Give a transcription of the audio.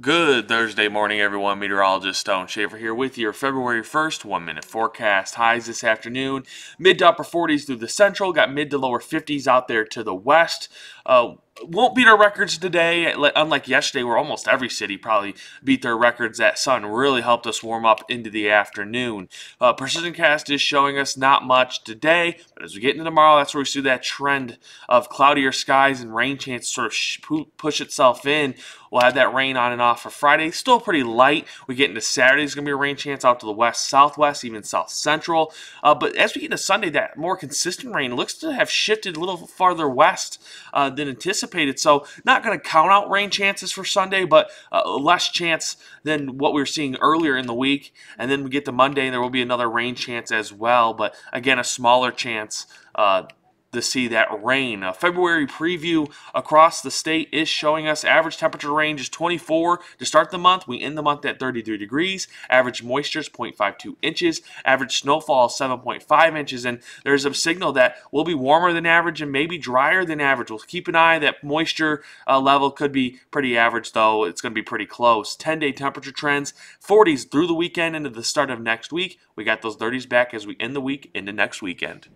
Good Thursday morning, everyone. Meteorologist Stone Shaver here with your February 1st one minute forecast. Highs this afternoon, mid to upper 40s through the central, got mid to lower 50s out there to the west. Uh, won't beat our records today, unlike yesterday, where almost every city probably beat their records. That sun really helped us warm up into the afternoon. Uh, Precision Cast is showing us not much today, but as we get into tomorrow, that's where we see that trend of cloudier skies and rain chance sort of push itself in. We'll have that rain on and off for Friday. Still pretty light. We get into Saturday, there's going to be a rain chance out to the west, southwest, even south central. Uh, but as we get into Sunday, that more consistent rain looks to have shifted a little farther west uh, than anticipated. So not going to count out rain chances for Sunday, but uh, less chance than what we were seeing earlier in the week. And then we get to Monday, and there will be another rain chance as well. But again, a smaller chance uh, to see that rain. A February preview across the state is showing us average temperature range is 24 to start the month. We end the month at 33 degrees. Average moisture is 0.52 inches. Average snowfall is 7.5 inches. And there's a signal that will be warmer than average and maybe drier than average. We'll keep an eye. That moisture uh, level could be pretty average, though. It's going to be pretty close. 10 day temperature trends 40s through the weekend into the start of next week. We got those 30s back as we end the week into next weekend.